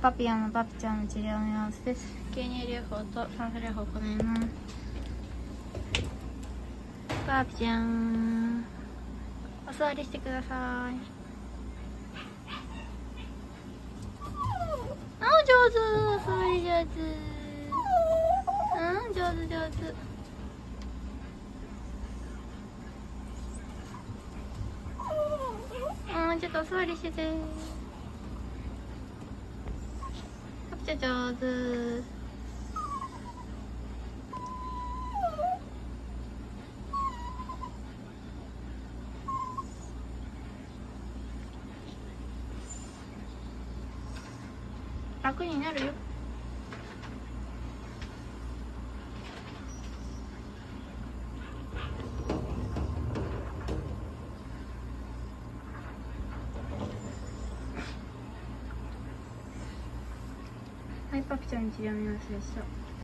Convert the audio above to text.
パピヨンのパピちゃんの治療の様子です吸入療法と酸素療法を行いますパピちゃんお座りしてください。あ上手お座り上手うん上手上手うんちょっとお座りしててパピちゃ上手。楽になるよ。はいパピちゃんに治療の様子でした